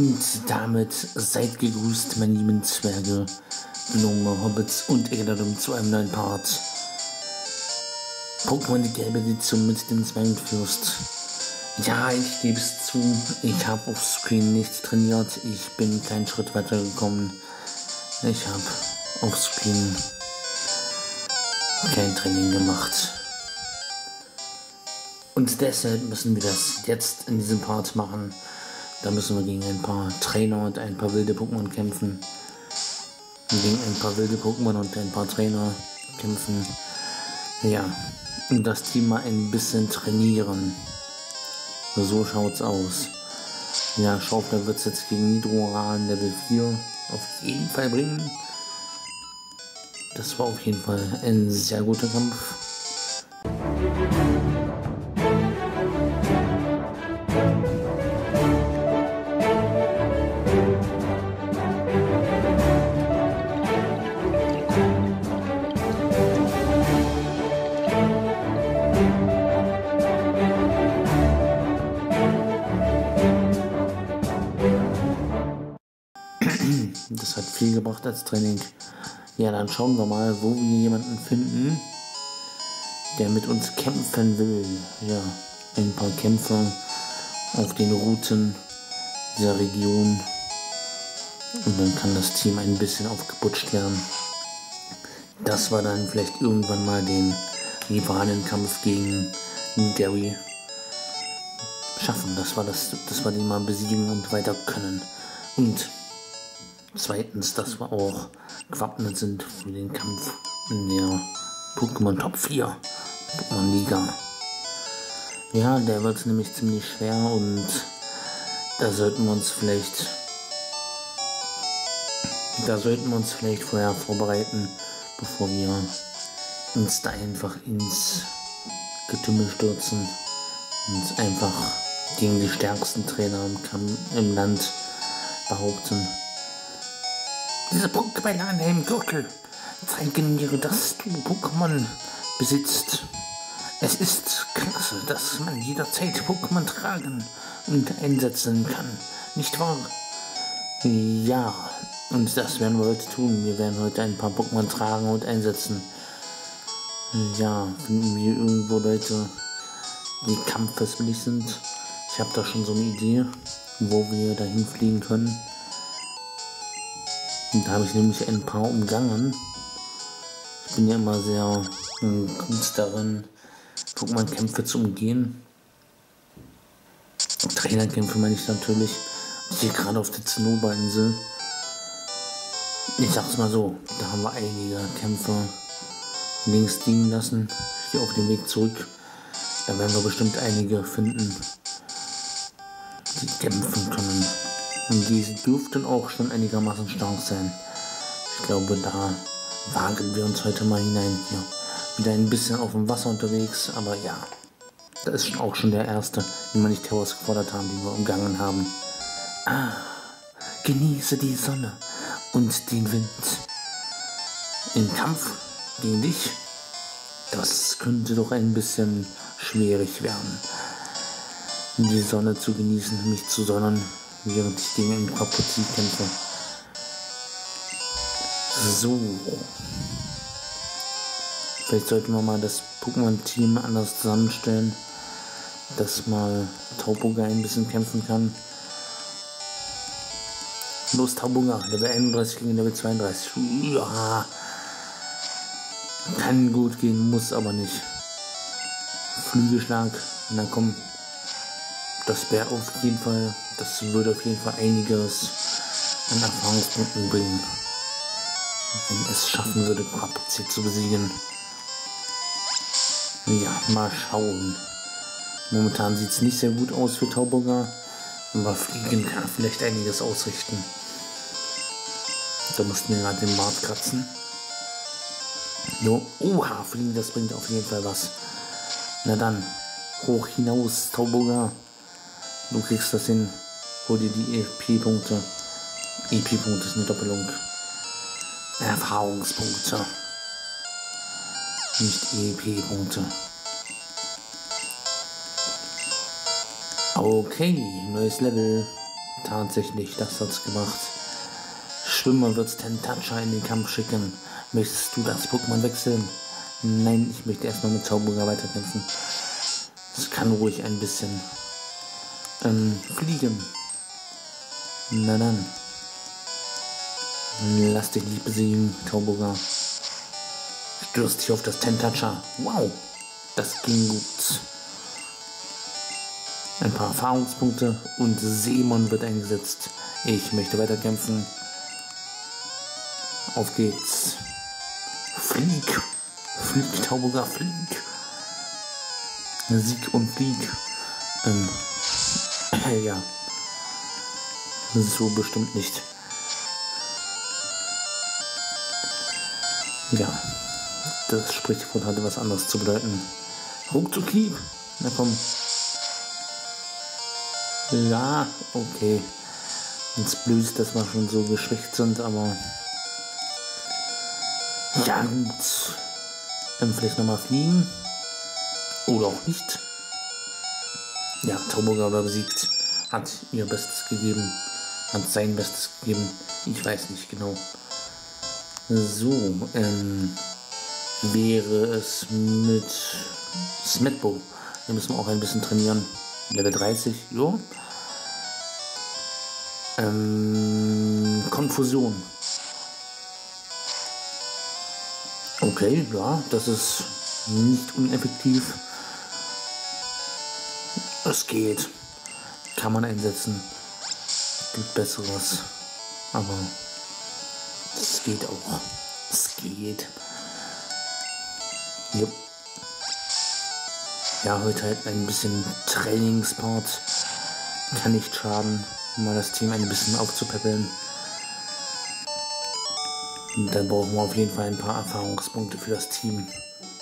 Und damit seid gegrüßt, meine lieben Zwerge, Gnome, Hobbits und Eldadum zu einem neuen Part. Pokémon die gelbe Edition mit dem Zwergenfürst. Ja, ich gebe es zu, ich habe auf Screen nicht trainiert, ich bin keinen Schritt weiter gekommen. Ich habe auf Screen kein Training gemacht. Und deshalb müssen wir das jetzt in diesem Part machen. Da müssen wir gegen ein paar Trainer und ein paar wilde Pokémon kämpfen. Gegen ein paar wilde Pokémon und ein paar Trainer kämpfen. Ja, und das Team mal ein bisschen trainieren. So schaut's aus. Ja, Schaufler wird es jetzt gegen Nidroran Level 4 auf jeden Fall bringen. Das war auf jeden Fall ein sehr guter Kampf. Viel gebracht als Training. Ja, dann schauen wir mal, wo wir jemanden finden, der mit uns kämpfen will. Ja, ein paar Kämpfer auf den Routen dieser Region. Und dann kann das Team ein bisschen aufgeputscht werden. Das war dann vielleicht irgendwann mal den Rivalenkampf gegen Gary schaffen. Das war das, das war den mal besiegen und weiter können. Und Zweitens, dass wir auch gewappnet sind für den Kampf in der Pokémon Top 4 Pokémon Liga. Ja, der wird nämlich ziemlich schwer und da sollten wir uns vielleicht da sollten wir uns vielleicht vorher vorbereiten, bevor wir uns da einfach ins Getümmel stürzen und einfach gegen die stärksten Trainer im, Land behaupten. Diese Pokébälle im Gürtel zeigen mir, dass du Pokémon besitzt. Es ist klasse, dass man jederzeit Pokémon tragen und einsetzen kann, nicht wahr? Ja, und das werden wir heute tun. Wir werden heute ein paar Pokémon tragen und einsetzen. Ja, finden wir irgendwo Leute, die kampfeswillig sind. Ich habe da schon so eine Idee, wo wir dahin fliegen können. Und da habe ich nämlich ein paar umgangen. Ich bin ja immer sehr äh, gut darin, Pokémon-Kämpfe zu umgehen. Trainerkämpfe meine ich natürlich. Hier gerade auf der Zinnoberinsel. Ich sag's mal so, da haben wir einige Kämpfe links liegen lassen. Hier auf dem Weg zurück. Da werden wir bestimmt einige finden, die kämpfen können. Und diese dürften auch schon einigermaßen stark sein. Ich glaube, da wagen wir uns heute mal hinein. Ja, wieder ein bisschen auf dem Wasser unterwegs, aber ja, da ist auch schon der erste, den wir nicht herausgefordert haben, den wir umgangen haben. Ah, genieße die Sonne und den Wind. Im Kampf gegen dich, das könnte doch ein bisschen schwierig werden. Die Sonne zu genießen, mich zu sonnen, während ich gegen einen Kapuzi kämpfe. So. Vielleicht sollten wir mal das Pokémon-Team anders zusammenstellen, dass mal Tauboga ein bisschen kämpfen kann. Los, Tauboga, Level 31 gegen Level 32. Ja. Kann gut gehen, muss aber nicht. Flügelschlag, na komm. Das wäre auf jeden Fall, das würde auf jeden Fall einiges an Erfahrungspunkten bringen wenn es schaffen würde, Quapuzi zu besiegen. Ja, mal schauen. Momentan sieht es nicht sehr gut aus für Tauburger, aber Fliegen kann vielleicht einiges ausrichten. Da mussten wir gerade den Bart kratzen. Jo, oha, Fliegen, das bringt auf jeden Fall was. Na dann, hoch hinaus, Tauburger. Du kriegst das hin. Hol dir die EP-Punkte. EP-Punkte ist eine Doppelung. Erfahrungspunkte. Nicht EP-Punkte. Okay, neues Level. tatsächlich, das hat's gemacht. Schwimmer wird's Tentacha in den Kampf schicken. Möchtest du das Pokémon wechseln? Nein, ich möchte erstmal mit Zauberer weiterkämpfen. Es kann ruhig ein bisschen ähm, fliegen. Na dann. Lass dich nicht besiegen, Tauboga. Stürzt dich auf das Tentacha. Wow, das ging gut. Ein paar Erfahrungspunkte und Seemon wird eingesetzt. Ich möchte weiterkämpfen. Auf geht's. Flieg. Flieg, Tauboga, flieg. Sieg und Flieg. Ähm, ja. So bestimmt nicht. Ja. Das Sprichwort hatte was anderes zu bedeuten. Ruckzuck lieb. Na komm. Ja, okay. Ins blöd, dass wir schon so geschwächt sind, aber. Ja, gut. Dann vielleicht nochmal fliegen. Oder auch nicht. Ja, war besiegt. Hat ihr Bestes gegeben. Hat sein Bestes gegeben. Ich weiß nicht genau. So, ähm, wäre es mit Smetbo. Da müssen wir auch ein bisschen trainieren. Level 30, jo. Ähm, Konfusion. Okay, ja, das ist nicht uneffektiv. Es geht. Kann man einsetzen. Gibt Besseres. Aber es geht auch. Es geht. Jupp. Ja, heute halt ein bisschen Trainingspart. Kann nicht schaden, um mal das Team ein bisschen aufzupäppeln. Und dann brauchen wir auf jeden Fall ein paar Erfahrungspunkte für das Team.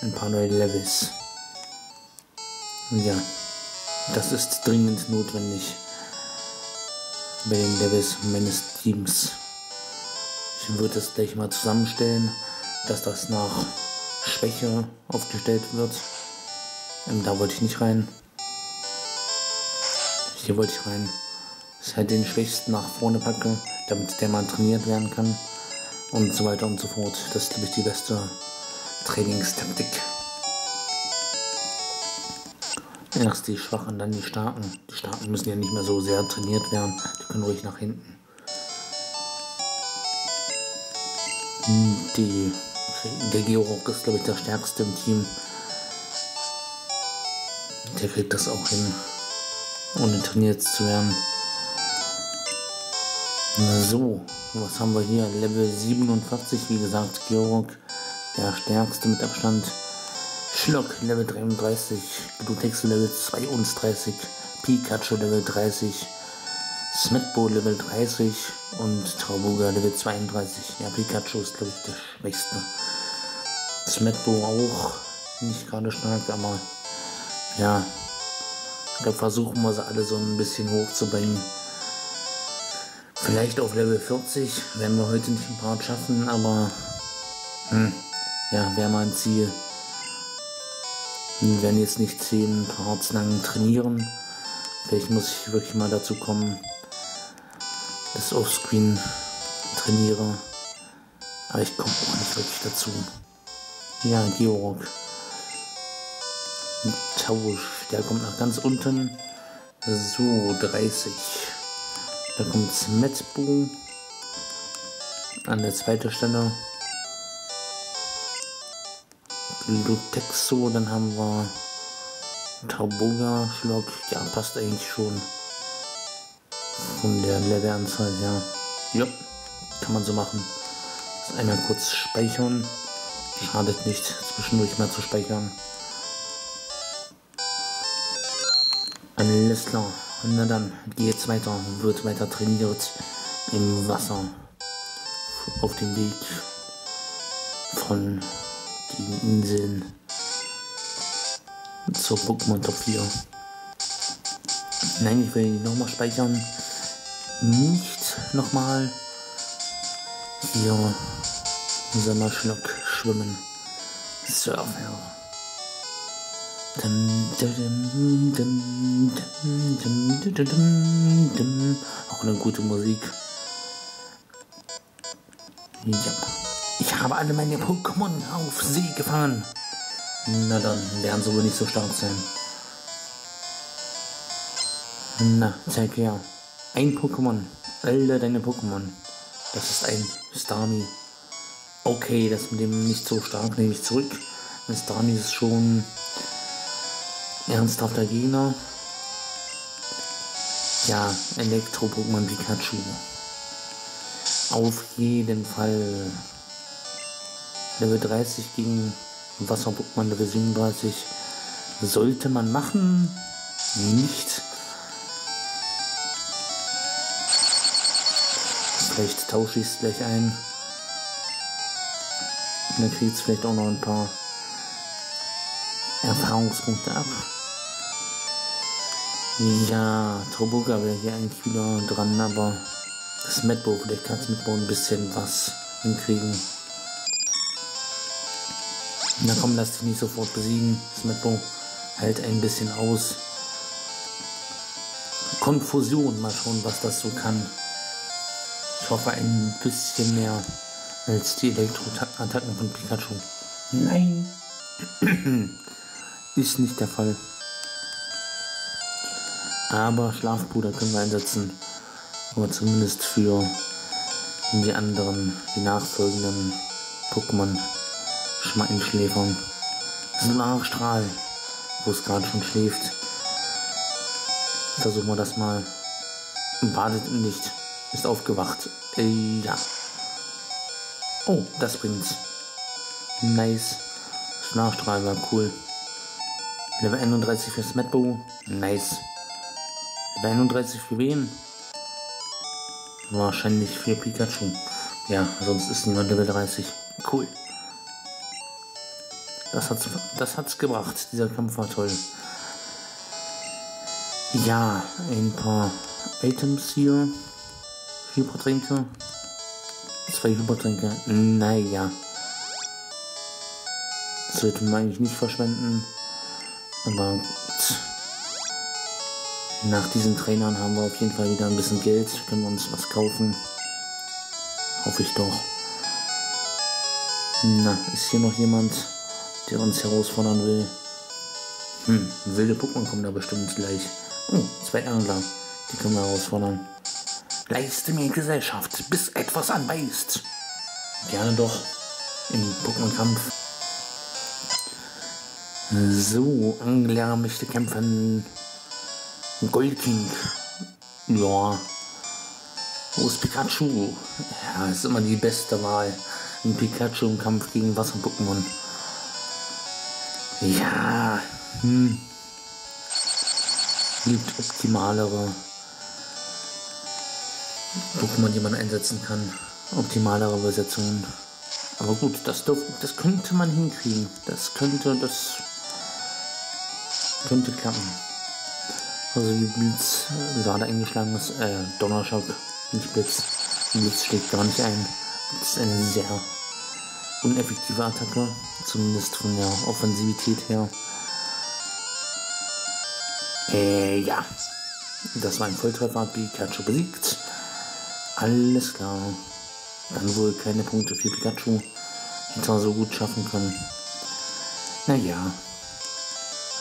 Ein paar neue Levels. Ja, das ist dringend notwendig bei den Levels meines Teams. Ich würde das gleich mal zusammenstellen, dass das nach Schwäche aufgestellt wird. Ähm, da wollte ich nicht rein. Hier wollte ich rein. Das halt den Schwächsten nach vorne packe, damit der mal trainiert werden kann. Und so weiter und so fort. Das ist, glaube ich, die beste Trainingstaktik. Erst die Schwachen, dann die Starken. Die Starken müssen ja nicht mehr so sehr trainiert werden. Die können ruhig nach hinten. Die, der Georg ist, glaube ich, der stärkste im Team. Der kriegt das auch hin, ohne trainiert zu werden. So, was haben wir hier? Level 47, wie gesagt, Georg, der stärkste mit Abstand. Schlock, Level 33, Glutex Level 32, Pikachu Level 30, Smetbo Level 30 und Traubuga Level 32. Ja, Pikachu ist, glaube ich, der schwächste. Smetbo auch nicht gerade stark, aber ja, da versuchen wir sie alle so ein bisschen hochzubringen. Vielleicht auf Level 40 werden wir heute nicht ein paar schaffen, aber hm, ja, wäre mal ein Ziel. Wir werden jetzt nicht 10 Parts lang trainieren. Vielleicht muss ich wirklich mal dazu kommen, das Offscreen trainiere. Aber ich komme auch nicht wirklich dazu. Ja, Georg. Tausch, der kommt nach ganz unten. So, 30. Da kommt Smetbo an der zweiten Stelle. Lutexo, dann haben wir Tauboga, Schlock, ja, passt eigentlich schon. Von der Levelanzahl her. Ja, kann man so machen. Das einmal kurz speichern. Schadet nicht, zwischendurch mal zu speichern. Alles klar. Na dann, geht's weiter. Wird weiter trainiert im Wasser. Auf dem Weg von den Inseln zur Pokémon Top 4. Nein, ich will die nochmal speichern. Nicht nochmal hier Sommerschluck schwimmen. Surfer. Auch eine gute Musik. Ja. Habe alle meine Pokémon auf See gefangen. Na dann werden sie wohl nicht so stark sein. Na, zeig her. Ein Pokémon. Alle deine Pokémon. Das ist ein Starmie. Okay, das mit dem nicht so stark nehme ich zurück. Ein Starmie ist schon ernsthafter Gegner. Ja, Elektro-Pokémon Pikachu. Auf jeden Fall. Level 30 gegen Wasser-Pokémon Level 37 sollte man machen. Nicht. Vielleicht tausche ich es gleich ein. Und dann kriegt es vielleicht auch noch ein paar Erfahrungspunkte ab. Ja, Trobuga wäre hier eigentlich wieder dran, aber das Medbo, vielleicht kann es mit ein bisschen was hinkriegen. Na komm, lass dich nicht sofort besiegen. Das Medbo hält ein bisschen aus. Konfusion, mal schauen, was das so kann. Ich hoffe ein bisschen mehr als die Elektroattacken von Pikachu. Nein. Ist nicht der Fall. Aber Schlafpuder können wir einsetzen. Aber zumindest für die anderen, die nachfolgenden Pokémon schon mal einschläfern. Solarstrahl, wo es gerade schon schläft. Versuchen wir das mal. Badet im Licht. Ist aufgewacht. Ja. Oh, das bringt's. Nice. Schlafstrahl war cool. Level 31 für Smetbo. Nice. 31 für wen? Wahrscheinlich für Pikachu. Ja, sonst ist niemand Level 30. Cool. Das hat's, das hat's gebracht. Dieser Kampf war toll. Ja, ein paar Items hier. Hypertränke. Zwei Hypertränke. Naja. Das sollte man eigentlich nicht verschwenden. Aber nach diesen Trainern haben wir auf jeden Fall wieder ein bisschen Geld. Können wir uns was kaufen. Hoffe ich doch. Na, ist hier noch jemand, der uns herausfordern will? Hm, wilde Pokémon kommen da bestimmt gleich. Oh, zwei Angler. Die können wir herausfordern. Leiste mir Gesellschaft, bis etwas anbeißt. Gerne doch. Im Pokémon-Kampf. So, Angler möchte kämpfen. Gold King. Ja. Wo ist Pikachu? Ja, ist immer die beste Wahl. Ein Pikachu im Kampf gegen Wasser-Pokémon. Ja. Hm. Gibt optimalere Pokémon, die man einsetzen kann. Optimalere Übersetzungen. Aber gut, das, das könnte man hinkriegen. Das könnte, das könnte klappen. Also wie Blitz gerade eingeschlagen ist, äh, Donnerschock, nicht Blitz. Blitz schlägt gar nicht ein. Das ist eine sehr uneffektive Attacke, zumindest von der Offensivität her. Äh, ja. Das war ein Volltreffer, Pikachu besiegt. Alles klar. Dann wohl keine Punkte für Pikachu. Hätte er so gut schaffen können. Naja.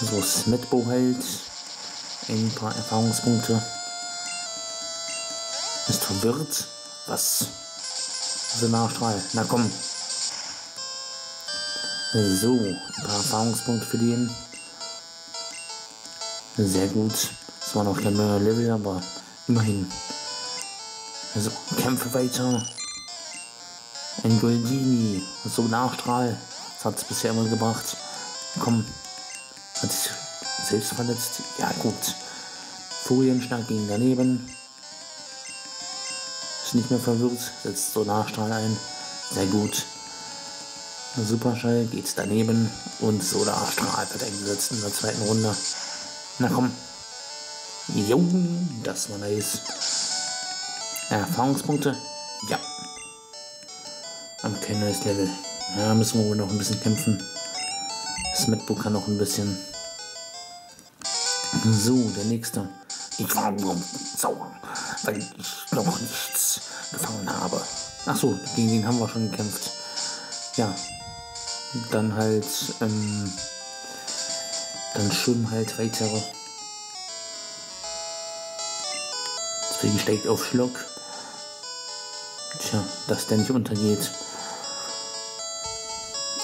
So, Smetbo hält ein paar Erfahrungspunkte. Ist verwirrt. Was? Solarstrahl. Na komm. So, ein paar Erfahrungspunkte für den. Sehr gut. Es war noch kein neuer Level, aber immerhin. Also, kämpfe weiter. Ein Goldini. Solarstrahl. Das hat es bisher immer gebracht. Komm. Hat sich selbst verletzt. Ja gut. Folienschlag ging daneben. Ist nicht mehr verwirrt. Setzt Solarstrahl ein. Sehr gut. Superschall geht's daneben. Und Solarstrahl wird eingesetzt in der zweiten Runde. Na komm. Jo, das war nice. Erfahrungspunkte? Ja. Am kein neues Level. Ja, müssen wir wohl noch ein bisschen kämpfen. Das Medbook kann noch ein bisschen So, der nächste. Ich war nur sauer, weil ich noch nichts gefangen habe. Ach so, gegen den haben wir schon gekämpft. Ja, dann halt, ähm, dann schwimmen halt weitere. Deswegen steigt auf Schluck. Tja, dass der nicht untergeht.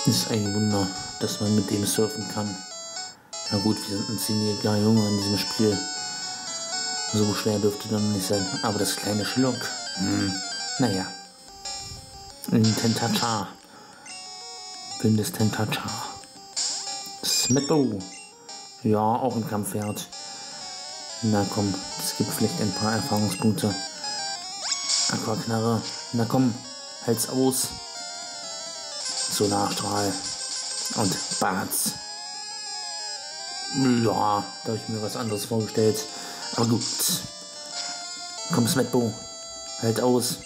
Ist ein Wunder, dass man mit dem surfen kann. Na gut, wir sind ein zehnjähriger Junge in diesem Spiel. So schwer dürfte dann nicht sein. Aber das kleine Schluck, hm, naja. Ein Tentatar. Blindes Tentatar. Smetto. Ja, auch ein Kampfwert. Na komm, es gibt vielleicht ein paar Erfahrungspunkte. Aquaknarre. Na komm, halt's aus. Solarstrahl. Und Barz. Ja, da habe ich mir was anderes vorgestellt. Aber gut. Komm, Smetbo. Halt aus.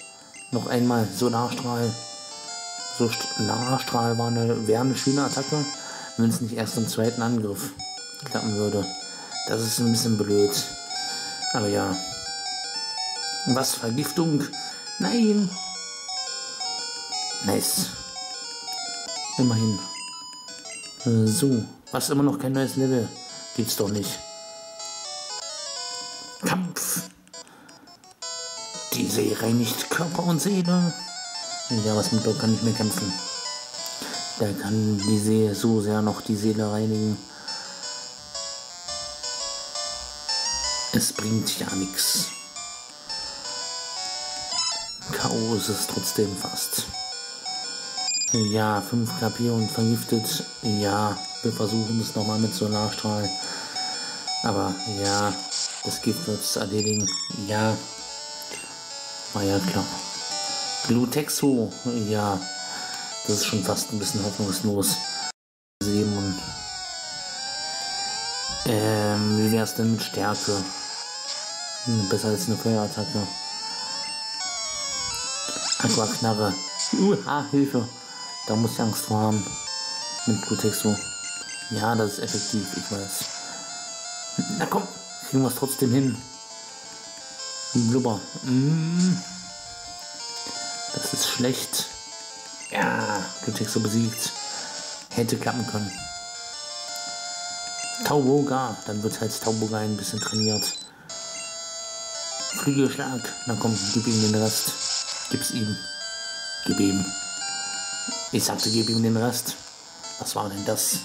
Noch einmal Solarstrahl. So Solarstrahl war eine, wäre eine schöne Attacke, wenn es nicht erst im zweiten Angriff klappen würde. Das ist ein bisschen blöd. Aber ja. Was? Vergiftung? Nein! Nice. Immerhin. Äh, so. Was immer noch kein neues Level? Gibt's doch nicht. Kampf. Die See reinigt Körper und Seele. Ja, was mit kann nicht mehr kämpfen. Da kann die See so sehr noch die Seele reinigen. Es bringt ja nichts. K.O. ist es trotzdem fast. Ja, 5 KP und vergiftet. Ja, wir versuchen es nochmal mit Solarstrahl. Aber ja, das Gift wird es erledigen. Ja, war ja klar. Glutexo, ja, das ist schon fast ein bisschen hoffnungslos. Simon. Ähm, wie wär's denn mit Stärke? Hm, besser als eine Feuerattacke. Aquaknarre. Uha, Hilfe. Da muss ich Angst vor haben. Mit Glutexo. Ja, das ist effektiv, ich weiß. Na komm, kriegen wir es trotzdem hin. Blubber. Mm. Schlecht. Ja, Glutexo besiegt. Hätte klappen können. Tauboga. Dann wird halt Tauboga ein bisschen trainiert. Flügelschlag. Na komm, gib ihm den Rest. Gib's ihm. Gib ihm. Ich sagte, gib ihm den Rest. Was war denn das?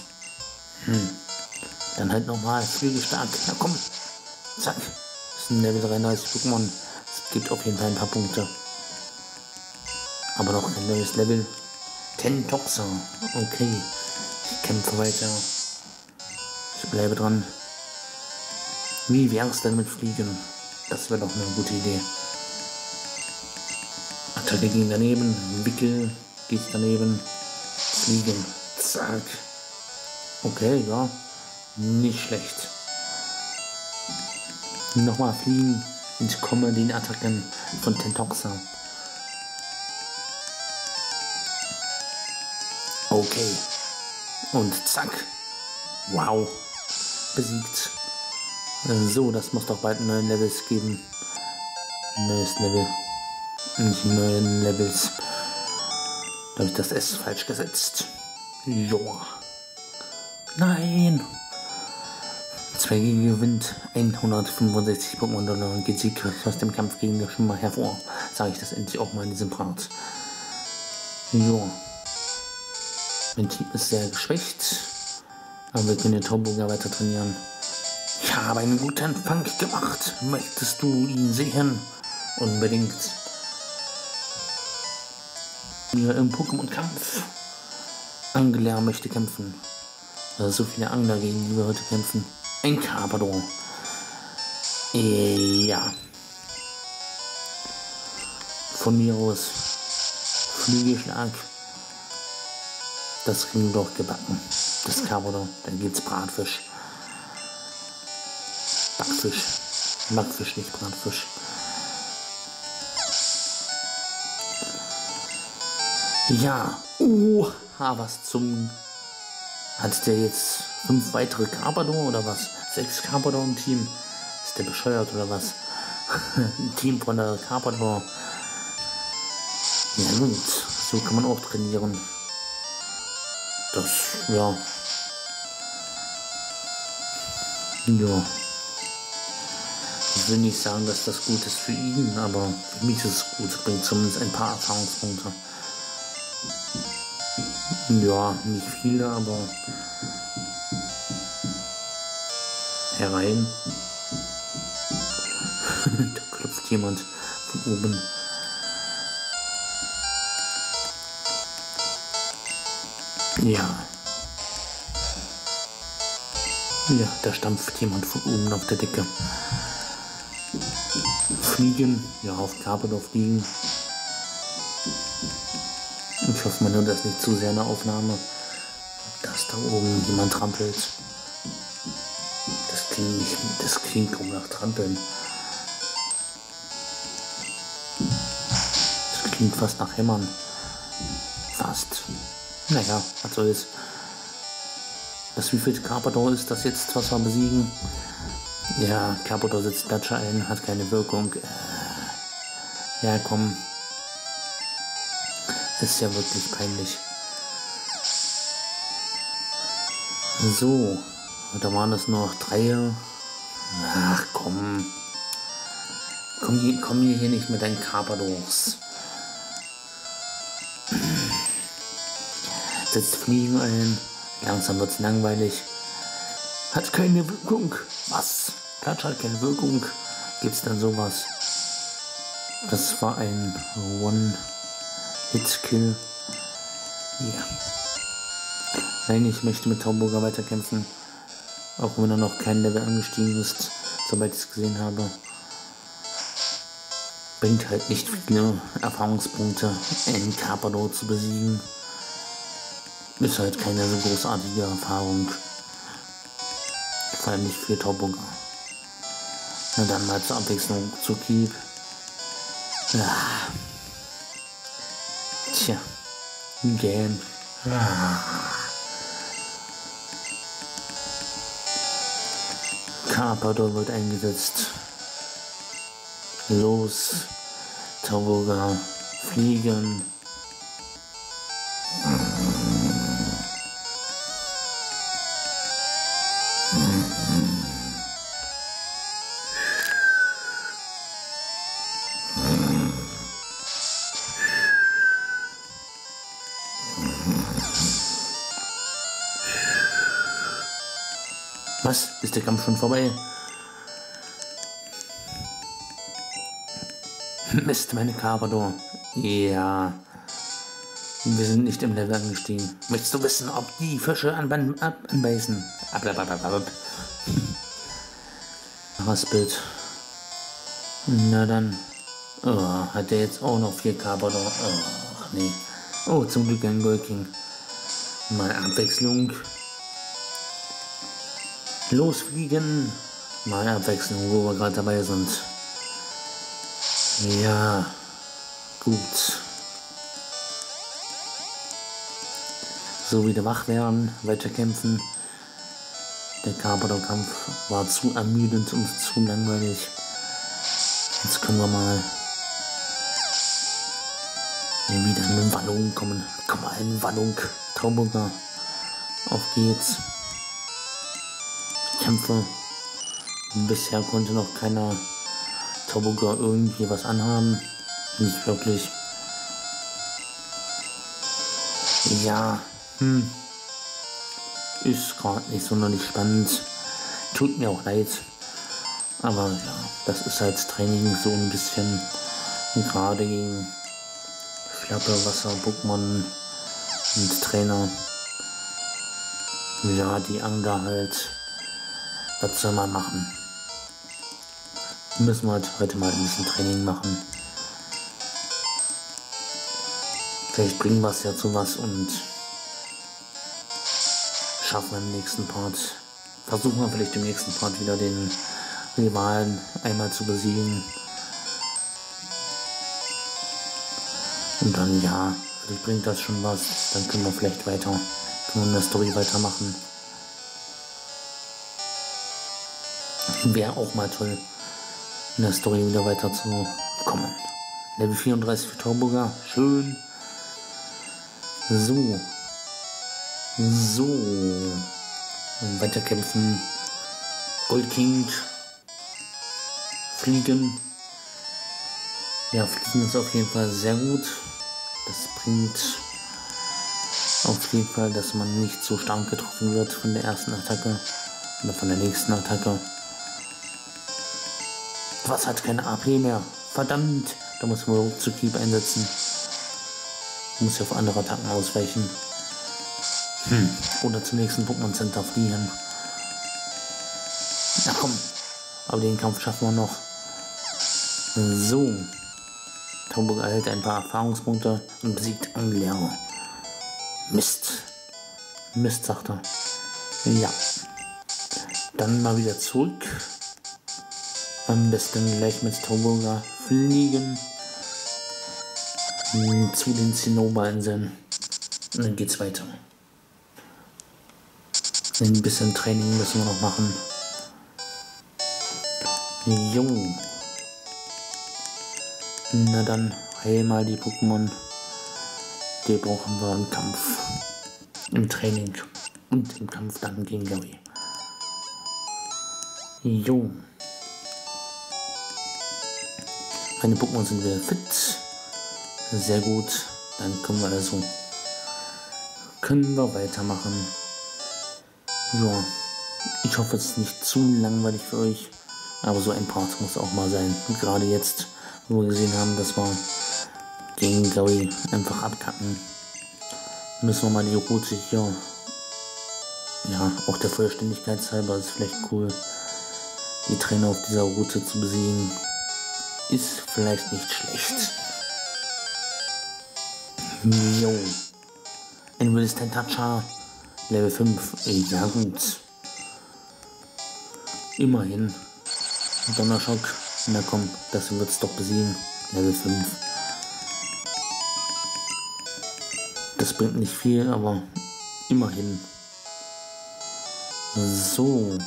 Hm. Dann halt nochmal Flügelstark. Na komm. Zack. Das ist ein Level 93 Pokémon. Es gibt auf jeden Fall ein paar Punkte. Aber noch ein neues Level. Tentoxer. Okay. Ich kämpfe weiter. Ich bleibe dran. Wie wär's denn mit Fliegen? Das wäre doch eine gute Idee. Attacke ging daneben. Wickel geht daneben. Fliegen. Zack. Okay, ja. Nicht schlecht. Nochmal fliegen. Entkomme den Attacken von Tentoxa. Okay. Und zack. Wow. Besiegt. So, das muss doch bald neue Levels geben. Neues Level. Nicht neuen Levels. Da habe ich das S falsch gesetzt. Joa. Nein. Zwerge gewinnt 165 Pokémon Dollar und geht siegreich aus dem Kampf gegen den Schimmer hervor. Sage ich das endlich auch mal in diesem Part. Joa. Mein Team ist sehr geschwächt. Aber wir können den Tauburger weiter trainieren. Ich habe einen guten Empfang gemacht. Möchtest du ihn sehen? Unbedingt. Wir im Pokémon-Kampf. Angler möchte kämpfen. Also so viele Angler, gegen die wir heute kämpfen. Ein Carpador. Ja. Von mir aus. Flügelschlag. Das kriegen wir doch gebacken. Das Carpador. Dann geht's Bratfisch. Backfisch. Backfisch, nicht Bratfisch. Ja. Oha, was zum... Hat der jetzt fünf weitere Carpador oder was? Sechs Carpador im Team. Ist der bescheuert oder was? Ein Team von der Carpador. Ja gut, so kann man auch trainieren. Das, ja. Ja. Ich will nicht sagen, dass das gut ist für ihn, aber für mich ist es gut. Bringt zumindest ein paar Erfahrungspunkte. Ja, nicht viele, aber herein. da klopft jemand von oben. Ja. Ja, da stampft jemand von oben auf der Decke. Fliegen, ja, auf Carpet fliegen. Ich hoffe mal nur, dass nicht zu sehr eine Aufnahme, dass da oben jemand trampelt. Das klingt nicht, das klingt kaum nach Trampeln. Das klingt fast nach Hämmern. Naja, was soll's. Das wievielte Carpador ist das jetzt, was wir besiegen? Ja, Carpador sitzt Datscha ein, hat keine Wirkung. Äh, ja, komm. Ist ja wirklich peinlich. So, da waren es noch drei. Ach komm. Komm hier, komm hier nicht mit deinen Carpadors. Setzt Fliegen ein. Langsam wird's langweilig. Hat keine Wirkung. Was? Klatsch hat keine Wirkung. Gibt's dann sowas? Das war ein One-Hit-Kill. Ja. Nein, ich möchte mit Tauburger weiterkämpfen. Auch wenn er noch kein Level angestiegen ist, soweit ich es gesehen habe. Bringt halt nicht viele Erfahrungspunkte, einen Carpador zu besiegen. Ist halt keine so großartige Erfahrung. Vor allem nicht für Tauburger. Na dann mal zur Abwechslung zu Keep. Ja. Tja. Gern. Carpador wird eingesetzt. Los. Tauburger. Fliegen. Was? Ist der Kampf schon vorbei? Mist, meine Carpador. Ja. Wir sind nicht im Level angestiegen. Möchtest du wissen, ob die Fische anbeißen? Ab, Raspelt. Na dann. Oh, hat der jetzt auch noch vier Carpador? Oh, nee. Oh, zum Glück ein Golking. Mal Abwechslung. Losfliegen. Mal Abwechslung, wo wir gerade dabei sind. Ja, gut. So wieder wach werden, weiterkämpfen. Der Carpador-Kampf war zu ermüdend und zu langweilig. Jetzt können wir mal wieder in Wallung kommen. Komm mal in Wallung, Tauburger. Auf geht's. Kämpfe. Bisher konnte noch keiner Tauburger irgendwie was anhaben. Nicht wirklich. Ja, hm. Ist gerade nicht sonderlich spannend. Tut mir auch leid. Aber ja, das ist als Training so ein bisschen gerade gegen Flappe, Wasser, Pokémon und Trainer. Ja, die Angler halt was soll man machen? Müssen wir heute mal ein bisschen Training machen. Vielleicht bringen wir es ja zu was und schaffen wir im nächsten Part. Versuchen wir vielleicht im nächsten Part wieder den Rivalen einmal zu besiegen. Und dann ja, vielleicht bringt das schon was. Dann können wir vielleicht weiter, können wir in der Story weitermachen. Wäre auch mal toll, in der Story wieder weiterzukommen. Level 34 für Torburger. Schön. So. So. Und weiterkämpfen. Gold King. Fliegen. Ja, Fliegen ist auf jeden Fall sehr gut. Das bringt auf jeden Fall, dass man nicht so stark getroffen wird von der ersten Attacke oder von der nächsten Attacke. Was hat keine AP mehr? Verdammt! Da muss man Rückzughieb einsetzen. Muss ja auf andere Attacken ausweichen. Hm. Oder zum nächsten Pokémon Center fliehen. Na komm. Aber den Kampf schaffen wir noch. So. Tauburg erhält ein paar Erfahrungspunkte und besiegt Anglero. Mist. Mist, sagt er. Ja. Dann mal wieder zurück. Am besten gleich mit Tauburger fliegen. Zu den Zinnober-Inseln. Und dann geht's weiter. Ein bisschen Training müssen wir noch machen. Jo. Na dann, heil mal die Pokémon. Die brauchen wir im Kampf. Im Training. Und im Kampf dann gegen Gary. Jo. Meine Pokémon sind wieder fit. Sehr gut. Dann können wir also können wir weitermachen. Ja. Ich hoffe, es ist nicht zu langweilig für euch. Aber so ein Part muss auch mal sein. gerade jetzt, wo wir gesehen haben, dass wir gegen Gary einfach abkacken, müssen wir mal die Route hier. Ja, auch der Vollständigkeit halber ist vielleicht cool, die Trainer auf dieser Route zu besiegen ist vielleicht nicht schlecht. Jo. Ein Resistant Toucher. Level 5. Ja gut. Immerhin. Donnerschock. Na komm, das wird's doch besiegen. Level 5. Das bringt nicht viel, aber immerhin. So.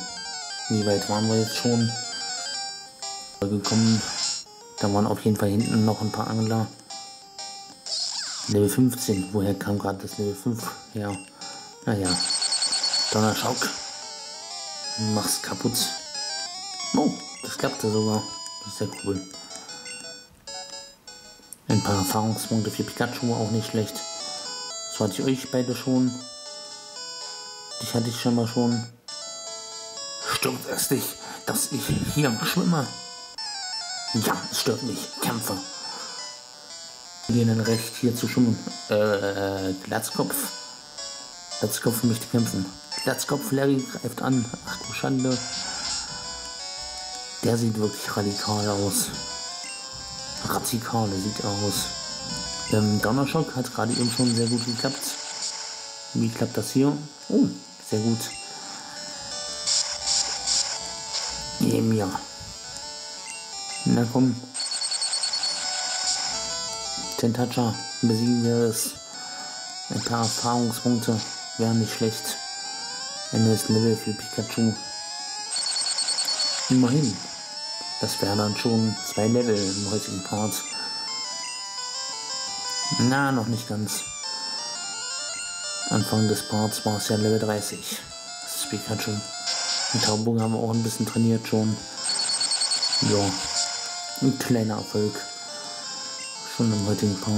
Wie weit waren wir jetzt schon? Gekommen da waren auf jeden Fall hinten noch ein paar Angler. Level 15. Woher kam gerade das Level 5 her? Naja. Donnerschauk. Mach's kaputt. Oh, das klappte sogar. Das ist sehr cool. Ein paar Erfahrungspunkte für Pikachu auch nicht schlecht. So hatte ich euch beide schon. Dich hatte ich schon mal schon. Stört es dich, dass ich hier schwimme? Ja, es stört mich. Kämpfe. Denen recht hier zu schummen. Äh, Glatzkopf. Glatzkopf möchte kämpfen. Glatzkopf, Larry greift an. Ach du Schande. Der sieht wirklich radikal aus. Radikal sieht er aus. Ähm, Donnerschock hat gerade eben schon sehr gut geklappt. Wie klappt das hier? Oh, sehr gut. Eben ja. Na komm. Tentacha, besiegen wir es. Ein paar Erfahrungspunkte wären nicht schlecht. Ein neues Level für Pikachu. Immerhin. Das wären dann schon zwei Level im heutigen Part. Na, noch nicht ganz. Anfang des Parts war es ja Level 30. Das ist Pikachu. Den Taubogen haben wir auch ein bisschen trainiert schon. Ja. Ein kleiner Erfolg. Schon im heutigen Part.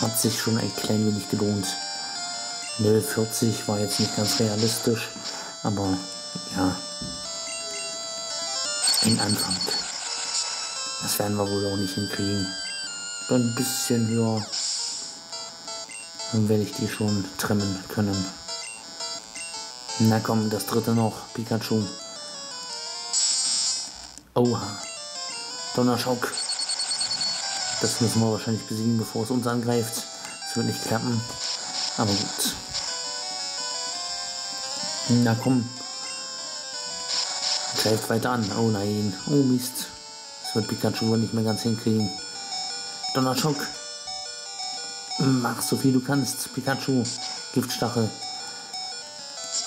Hat sich schon ein klein wenig gelohnt. Level 40 war jetzt nicht ganz realistisch, aber ja. Ein Anfang. Das werden wir wohl auch nicht hinkriegen. Ein bisschen höher. Dann werde ich die schon trimmen können. Na komm, das dritte noch. Pikachu. Oha. Donnerschock. Das müssen wir wahrscheinlich besiegen, bevor es uns angreift. Das wird nicht klappen. Aber gut. Na komm. Greift weiter an. Oh nein. Oh Mist. Das wird Pikachu wohl nicht mehr ganz hinkriegen. Donnerschock. Mach so viel du kannst. Pikachu. Giftstachel.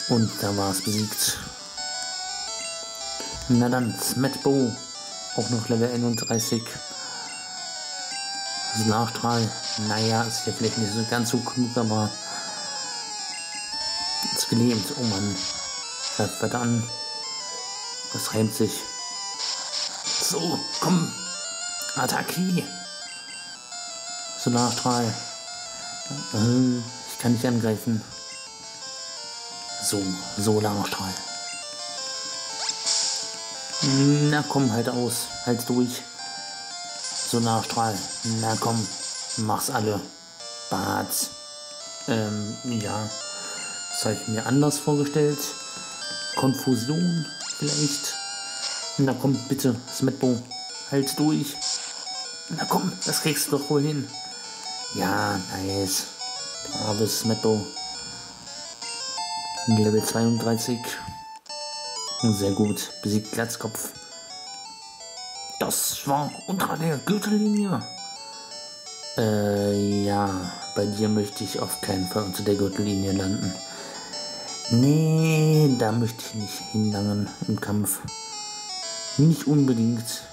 Und da war es besiegt. Na dann, Smetbo. Auch noch Level 31. Also Nachstrahl. Naja, ist ja vielleicht nicht so ganz so klug, aber ist gelähmt. Oh Mann. Greift weiter an. Das reimt sich. So, komm. Attackie. Solarstrahl. Äh, ich kann nicht angreifen. So, Solarstrahl. Na komm, halt aus. Halt durch. Solarstrahl. Na komm. Mach's alle. Bad. Ähm, ja. Das habe ich mir anders vorgestellt. Konfusion vielleicht. Na komm, bitte, Smetbo. Halt durch. Na komm, das kriegst du doch wohl hin. Ja, nice. Braves Smetbo. Level 32. Sehr gut. Besiegt Glatzkopf. Das war unter der Gürtellinie. Äh, ja. Bei dir möchte ich auf keinen Fall unter der Gürtellinie landen. Nee, da möchte ich nicht hinlangen im Kampf. Nicht unbedingt.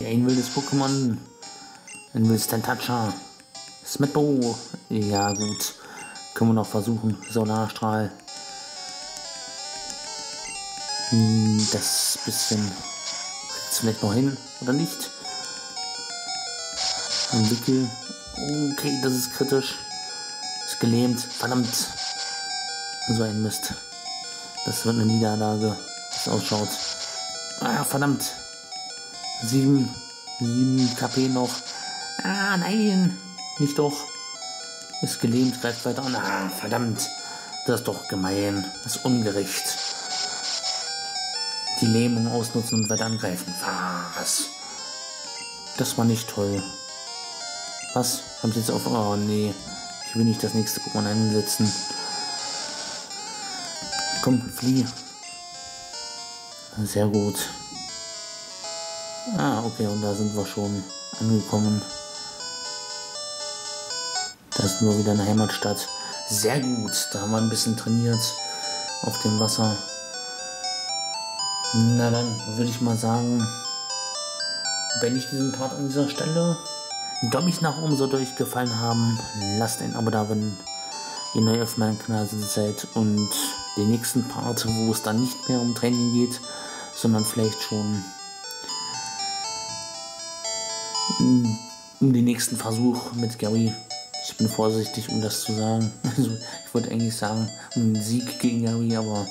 Ja, ein wildes Pokémon. Ein wildes Tentacha. Smetbo. Ja, gut. Können wir noch versuchen. Solarstrahl. Hm, das bisschen vielleicht noch hin oder nicht. Entwickel. Okay, das ist kritisch. Ist gelähmt. Verdammt. So ein Mist. Das wird eine Niederlage, wie ausschaut. Ah, verdammt. 7, 7 KP noch. Ah, nein. Nicht doch. Ist gelähmt, greift weiter an. Ah, verdammt. Das ist doch gemein. Das ist ungerecht. Die Lähmung ausnutzen und weiter angreifen. Was? Das war nicht toll. Was? Haben sie jetzt auf... Oh, nee. Ich will nicht das nächste Pokémon einsetzen. Komm, flieh. Sehr gut. Ah, okay, und da sind wir schon angekommen. Ist nur wieder eine Heimatstadt. Sehr gut, da haben wir ein bisschen trainiert auf dem Wasser. Na dann würde ich mal sagen, wenn ich diesen Part an dieser Stelle. Dommis nach oben sollte euch gefallen haben. Lasst ein Abo da, wenn ihr neu auf meinem Kanal seid und den nächsten Part, wo es dann nicht mehr um Training geht, sondern vielleicht schon um den nächsten Versuch mit Gary. Ich bin vorsichtig, um das zu sagen. Also, ich wollte eigentlich sagen, den Sieg gegen Gary, aber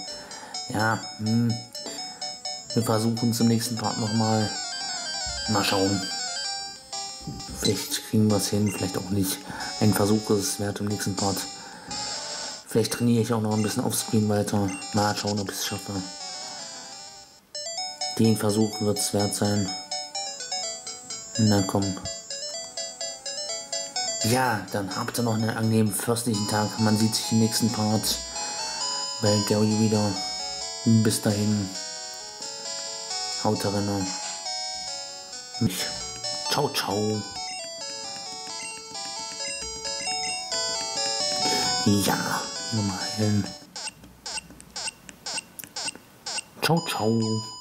ja, hm. wir versuchen zum nächsten Part nochmal. Mal schauen. Vielleicht kriegen wir es hin, vielleicht auch nicht. Ein Versuch ist es wert im nächsten Part. Vielleicht trainiere ich auch noch ein bisschen offscreen weiter. Mal schauen, ob ich es schaffe. Den Versuch wird es wert sein. Na komm. Ja, dann habt ihr noch einen angenehmen fürstlichen Tag. Man sieht sich im nächsten Part bei Gary wieder. Bis dahin. Haut rein. Mich. Ciao, ciao. Ja nochmal. Ciao, ciao.